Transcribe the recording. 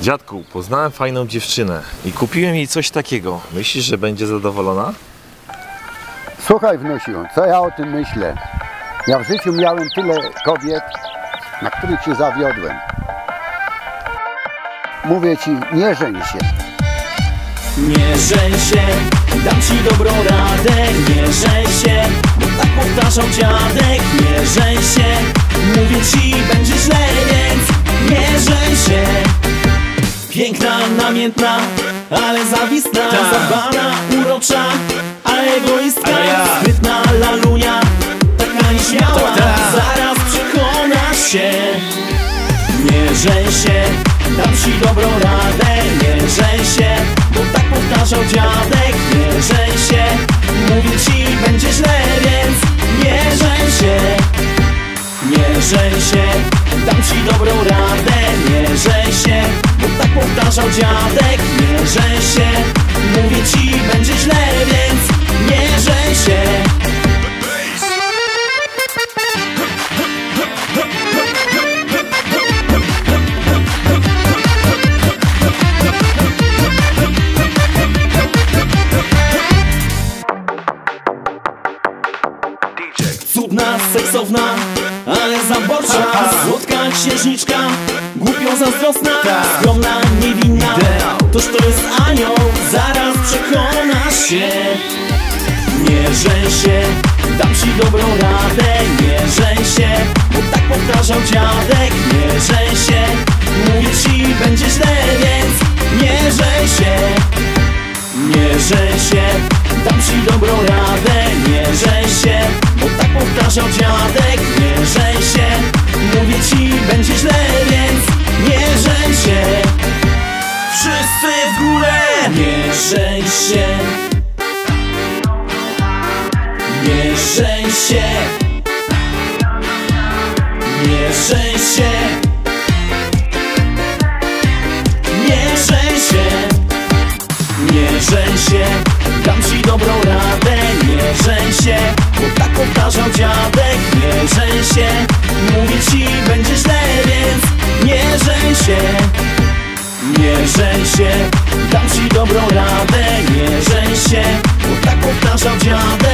Dziadku, poznałem fajną dziewczynę i kupiłem jej coś takiego. Myślisz, że będzie zadowolona? Słuchaj wnusiu, co ja o tym myślę? Ja w życiu miałem tyle kobiet, na których się zawiodłem. Mówię ci, nie żeń się. Nie żeń się, dam ci dobrą radę Nie żeń się, bo tak powtarzał dziadek Piękna, namiętna, ale zawistna Zadbana, urocza, ale egoistka Ale ja. Sprytna lalunia, taka nieśmiała. Zaraz przekonasz się. Nie żeń się, dam ci dobrą radę. Nie żeń się, bo tak powtarzał dziadek. Nie żeń się, mówię ci będzie źle Więc nie żeń się, nie żeń się Dam ci dobrą radę, tak powtarzał ale zaborcza Słodka księżniczka, głupio zazdrosna Skromna, niewinna, toż to jest anioł Zaraz przekonasz się. Nie żeń się, dam ci dobrą radę. Nie żeń się, bo tak powtarzał dziadek. Nie żeń się, mówię ci będzie źle Więc nie żeń się. Nie żeń się, dam ci dobrą radę. Nie żeń się, bo tak powtarzał dziadek. Nie Nie żeń się. Nie się. Nie się się Bo taką nasza dziadę.